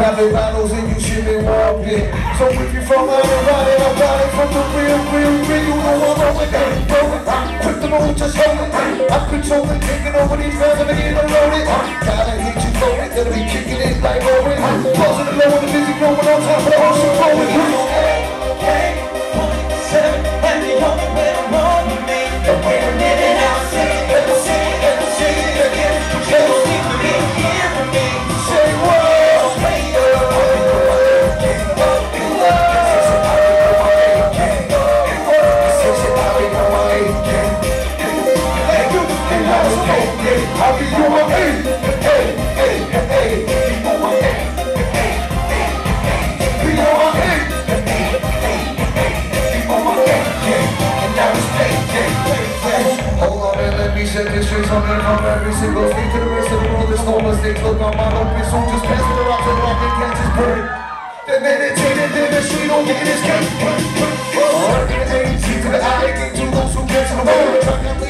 Private bottles and you should be walking. So if you from out and ride it, I got it from the real, real, real. I'm controlling, taking over these guys, I'm getting loaded. Let me set this straight from every single state to the rest of the world. There's no mistakes. Look, I'm on open, so just pass it around to the rock and can't just. They meditated in the street, don't get this cake. Working to the I, to those who get to the world.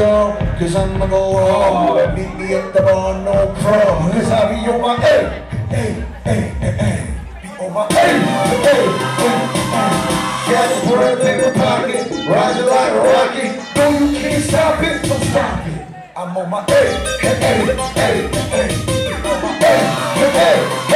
king cause I'm gonna go home. Oh, Meet me at the bar, no problem, cause I'll be on my hey, hey, hey, hey, hey, be on my hey, hey, hey, hey. Got the bread in the pocket, rising like a rocket. No, you can't stop it, don't stop it. I'm on my hey, hey, hey, hey, hey, on my hey, hey, hey,